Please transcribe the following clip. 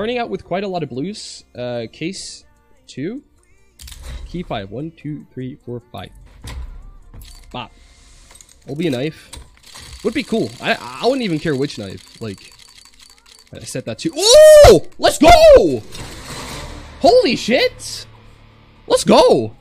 Starting out with quite a lot of blues. Uh, case two. Key five. One, two, three, four, five. Bop. Will be a knife. Would be cool. I I wouldn't even care which knife. Like, I set that to. Oh! Let's go! Holy shit! Let's go!